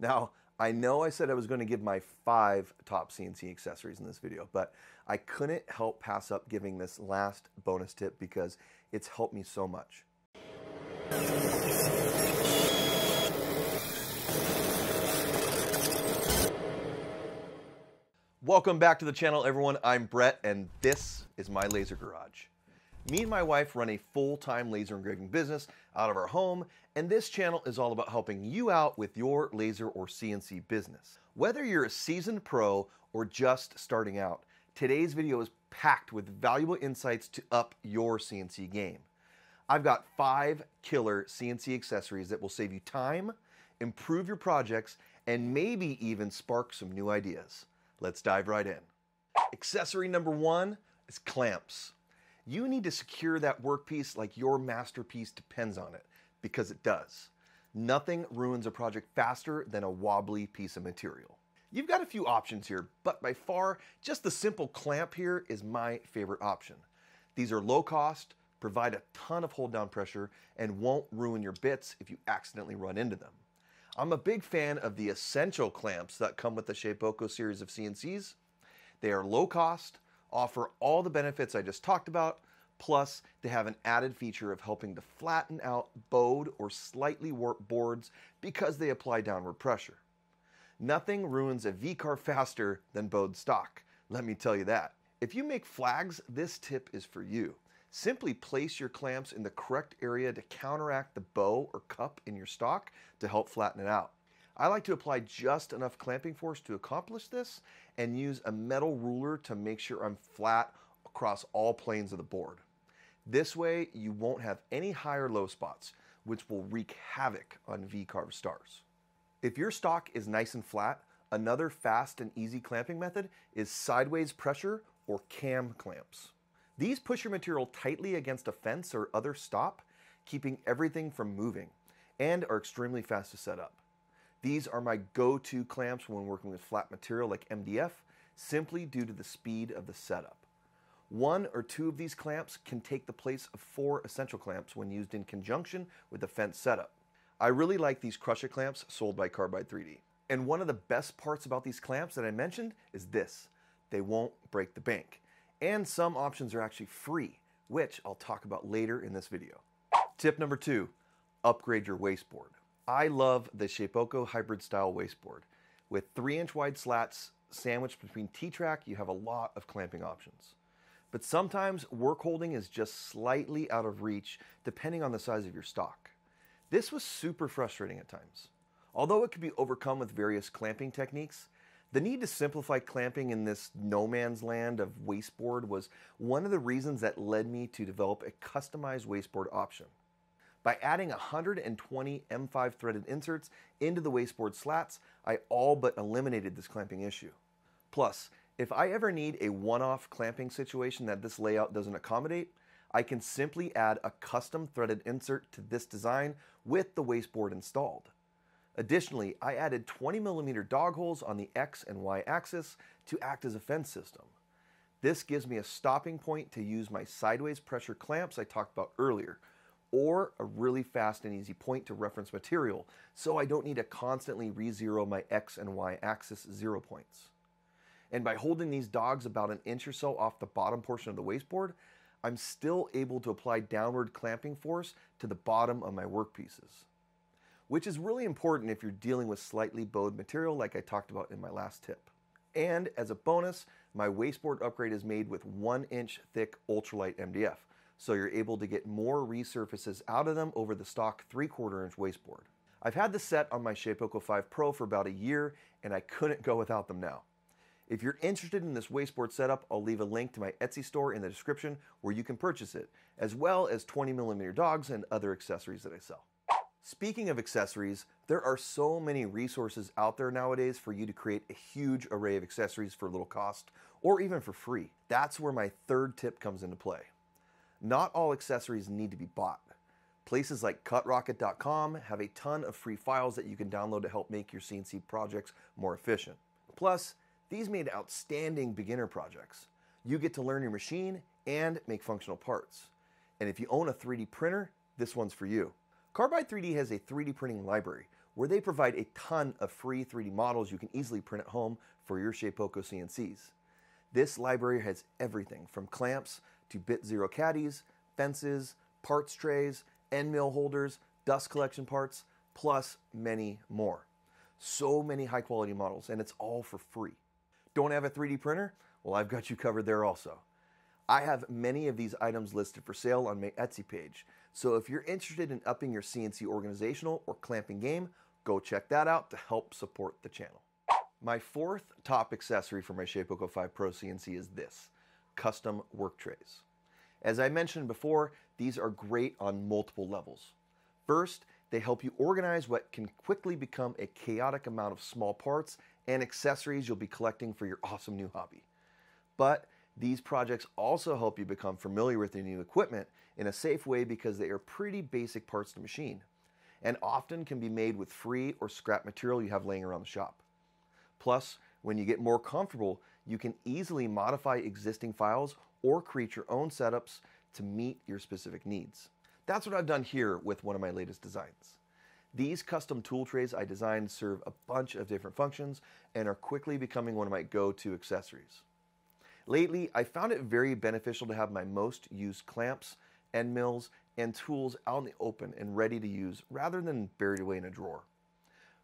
Now, I know I said I was going to give my five top CNC accessories in this video, but I couldn't help pass up giving this last bonus tip because it's helped me so much. Welcome back to the channel, everyone. I'm Brett, and this is my laser garage. Me and my wife run a full-time laser engraving business out of our home, and this channel is all about helping you out with your laser or CNC business. Whether you're a seasoned pro or just starting out, today's video is packed with valuable insights to up your CNC game. I've got five killer CNC accessories that will save you time, improve your projects, and maybe even spark some new ideas. Let's dive right in. Accessory number one is clamps. You need to secure that workpiece like your masterpiece depends on it, because it does. Nothing ruins a project faster than a wobbly piece of material. You've got a few options here, but by far, just the simple clamp here is my favorite option. These are low cost, provide a ton of hold down pressure, and won't ruin your bits if you accidentally run into them. I'm a big fan of the essential clamps that come with the Shapeoko series of CNCs. They are low cost, offer all the benefits I just talked about, plus they have an added feature of helping to flatten out bowed or slightly warped boards because they apply downward pressure. Nothing ruins a V-carve faster than bowed stock, let me tell you that. If you make flags, this tip is for you. Simply place your clamps in the correct area to counteract the bow or cup in your stock to help flatten it out. I like to apply just enough clamping force to accomplish this and use a metal ruler to make sure I'm flat across all planes of the board. This way you won't have any high or low spots, which will wreak havoc on V-carved stars. If your stock is nice and flat, another fast and easy clamping method is sideways pressure or cam clamps. These push your material tightly against a fence or other stop, keeping everything from moving, and are extremely fast to set up. These are my go-to clamps when working with flat material like MDF, simply due to the speed of the setup. One or two of these clamps can take the place of four essential clamps when used in conjunction with the fence setup. I really like these Crush-It clamps sold by Carbide 3D. And one of the best parts about these clamps that I mentioned is this. They won't break the bank. And some options are actually free, which I'll talk about later in this video. Tip number two, upgrade your wasteboard. I love the Shapeoko hybrid style wasteboard. With three inch wide slats sandwiched between T-track, you have a lot of clamping options. But sometimes work holding is just slightly out of reach depending on the size of your stock. This was super frustrating at times. Although it could be overcome with various clamping techniques, the need to simplify clamping in this no man's land of wasteboard was one of the reasons that led me to develop a customized wasteboard option. By adding 120 M5 threaded inserts into the wasteboard slats, I all but eliminated this clamping issue. Plus, if I ever need a one-off clamping situation that this layout doesn't accommodate, I can simply add a custom threaded insert to this design with the wasteboard installed. Additionally, I added 20 millimeter dog holes on the X and Y axis to act as a fence system. This gives me a stopping point to use my sideways pressure clamps I talked about earlier, or a really fast and easy point to reference material, so I don't need to constantly re-zero my X and Y axis zero points. And by holding these dogs about an inch or so off the bottom portion of the wasteboard, I'm still able to apply downward clamping force to the bottom of my workpieces which is really important if you're dealing with slightly bowed material like I talked about in my last tip. And as a bonus, my wasteboard upgrade is made with one inch thick ultralight MDF, so you're able to get more resurfaces out of them over the stock 3 quarter inch wasteboard. I've had this set on my Shapeoko 5 Pro for about a year, and I couldn't go without them now. If you're interested in this wasteboard setup, I'll leave a link to my Etsy store in the description where you can purchase it, as well as 20 millimeter dogs and other accessories that I sell. Speaking of accessories, there are so many resources out there nowadays for you to create a huge array of accessories for little cost or even for free. That's where my third tip comes into play. Not all accessories need to be bought. Places like cutrocket.com have a ton of free files that you can download to help make your CNC projects more efficient. Plus, these made outstanding beginner projects. You get to learn your machine and make functional parts. And if you own a 3D printer, this one's for you. Carbide 3D has a 3D printing library where they provide a ton of free 3D models you can easily print at home for your Shapeoko CNCs. This library has everything from clamps to bit zero caddies, fences, parts trays, end mill holders, dust collection parts, plus many more. So many high quality models, and it's all for free. Don't have a 3D printer? Well, I've got you covered there also. I have many of these items listed for sale on my Etsy page. So if you're interested in upping your CNC organizational or clamping game, go check that out to help support the channel. My fourth top accessory for my Shapeoko 5 Pro CNC is this, custom work trays. As I mentioned before, these are great on multiple levels. First, they help you organize what can quickly become a chaotic amount of small parts and accessories you'll be collecting for your awesome new hobby. But these projects also help you become familiar with your new equipment in a safe way because they are pretty basic parts to machine and often can be made with free or scrap material you have laying around the shop. Plus, when you get more comfortable, you can easily modify existing files or create your own setups to meet your specific needs. That's what I've done here with one of my latest designs. These custom tool trays I designed serve a bunch of different functions and are quickly becoming one of my go-to accessories. Lately, I found it very beneficial to have my most used clamps, end mills, and tools out in the open and ready to use rather than buried away in a drawer.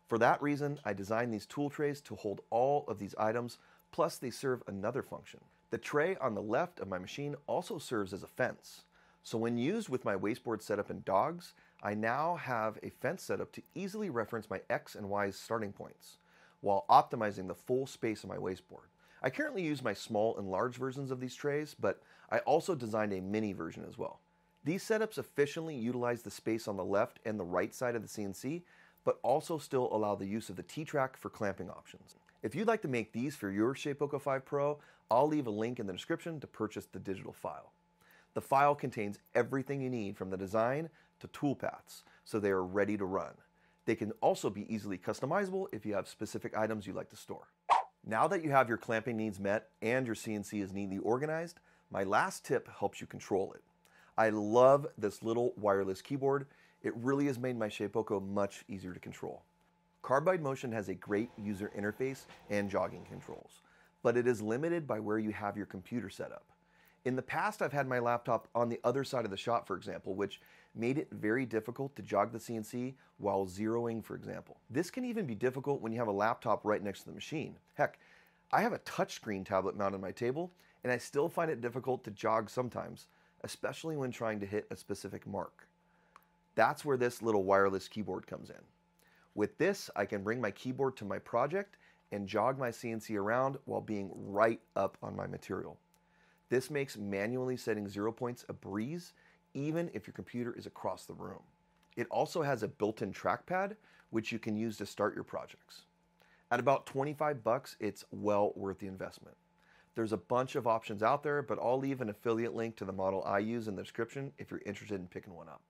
For that reason, I designed these tool trays to hold all of these items, plus they serve another function. The tray on the left of my machine also serves as a fence. So when used with my wasteboard setup in dogs, I now have a fence setup to easily reference my X and Y starting points, while optimizing the full space of my wasteboard. I currently use my small and large versions of these trays, but I also designed a mini version as well. These setups efficiently utilize the space on the left and the right side of the CNC, but also still allow the use of the T-Track for clamping options. If you'd like to make these for your Shapeoko 5 Pro, I'll leave a link in the description to purchase the digital file. The file contains everything you need from the design to toolpaths, so they are ready to run. They can also be easily customizable if you have specific items you like to store. Now that you have your clamping needs met and your CNC is neatly organized, my last tip helps you control it. I love this little wireless keyboard. It really has made my Shapeoko much easier to control. Carbide Motion has a great user interface and jogging controls, but it is limited by where you have your computer set up. In the past, I've had my laptop on the other side of the shop, for example, which made it very difficult to jog the CNC while zeroing, for example. This can even be difficult when you have a laptop right next to the machine. Heck, I have a touchscreen tablet mounted on my table, and I still find it difficult to jog sometimes, especially when trying to hit a specific mark. That's where this little wireless keyboard comes in. With this, I can bring my keyboard to my project and jog my CNC around while being right up on my material. This makes manually setting zero points a breeze, even if your computer is across the room. It also has a built-in trackpad, which you can use to start your projects. At about 25 bucks, it's well worth the investment. There's a bunch of options out there, but I'll leave an affiliate link to the model I use in the description if you're interested in picking one up.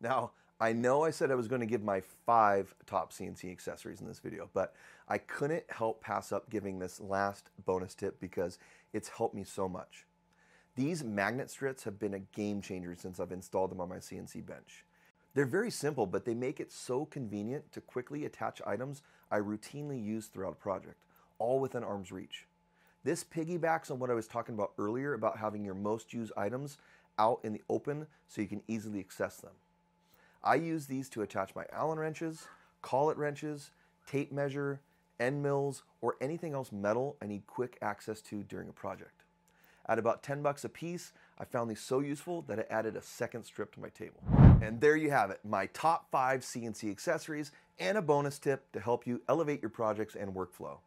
Now, I know I said I was going to give my five top CNC accessories in this video, but I couldn't help pass up giving this last bonus tip because it's helped me so much. These magnet strips have been a game changer since I've installed them on my CNC bench. They're very simple, but they make it so convenient to quickly attach items I routinely use throughout a project, all within arm's reach. This piggybacks on what I was talking about earlier about having your most used items out in the open so you can easily access them. I use these to attach my Allen wrenches, collet wrenches, tape measure, end mills, or anything else metal I need quick access to during a project. At about 10 bucks a piece, I found these so useful that I added a second strip to my table. And there you have it, my top five CNC accessories and a bonus tip to help you elevate your projects and workflow.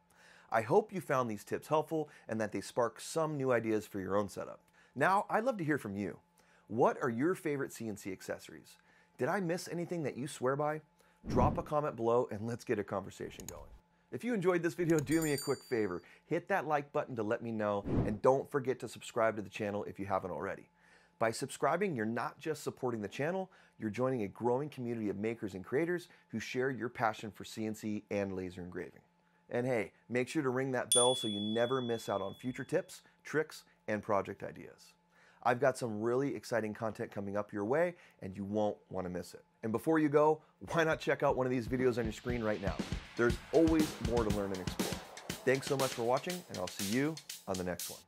I hope you found these tips helpful and that they spark some new ideas for your own setup. Now, I'd love to hear from you. What are your favorite CNC accessories? Did I miss anything that you swear by? Drop a comment below and let's get a conversation going. If you enjoyed this video, do me a quick favor. Hit that like button to let me know, and don't forget to subscribe to the channel if you haven't already. By subscribing, you're not just supporting the channel, you're joining a growing community of makers and creators who share your passion for CNC and laser engraving. And hey, make sure to ring that bell so you never miss out on future tips, tricks, and project ideas. I've got some really exciting content coming up your way, and you won't want to miss it. And before you go, why not check out one of these videos on your screen right now? There's always more to learn and explore. Thanks so much for watching, and I'll see you on the next one.